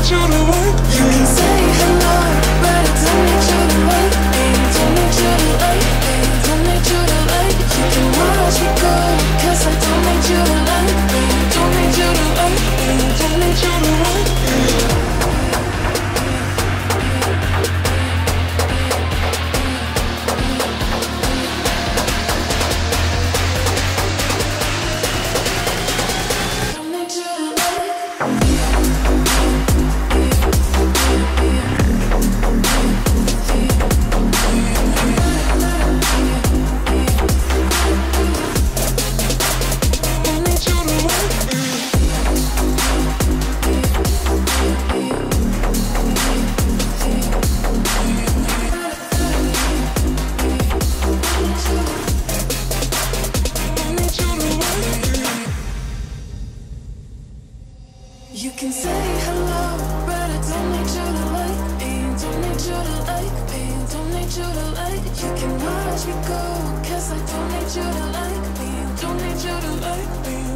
you to work. You can say hello. can say hello, but I don't need you to like me. Don't need you to like me. Don't need you to like. You can watch me go, cause I don't need you to like me. Don't need you to like me.